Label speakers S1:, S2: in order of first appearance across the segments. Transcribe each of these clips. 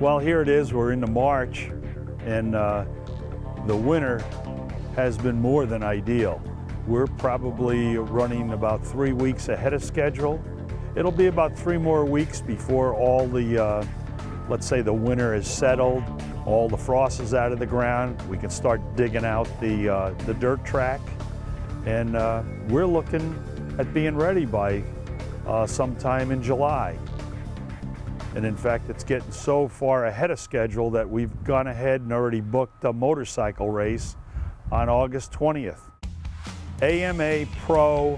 S1: Well, here it is. We're into March, and uh, the winter has been more than ideal. We're probably running about three weeks ahead of schedule. It'll be about three more weeks before all the, uh, let's say, the winter is settled, all the frost is out of the ground. We can start digging out the uh, the dirt track, and uh, we're looking at being ready by uh, sometime in July. And in fact, it's getting so far ahead of schedule that we've gone ahead and already booked a motorcycle race on August 20th. AMA Pro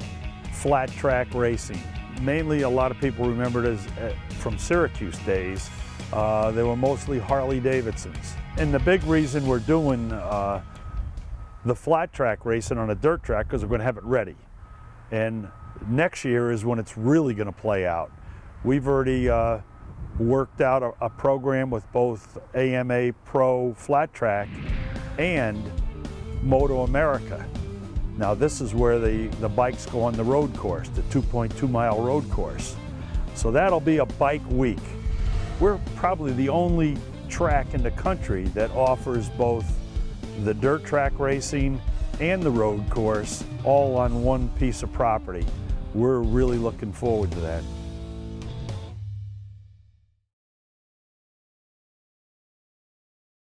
S1: Flat Track Racing. Mainly, a lot of people remember it as uh, from Syracuse days. Uh, they were mostly Harley Davidsons. And the big reason we're doing uh, the flat track racing on a dirt track because we're going to have it ready. And next year is when it's really going to play out. We've already uh, worked out a, a, program with both AMA Pro Flat Track and Moto America. Now this is where the, the bikes go on the road course, the 2.2 mile road course. So that'll be a bike week. We're probably the only track in the country that offers both the dirt track racing and the road course all on one piece of property. We're really looking forward to that.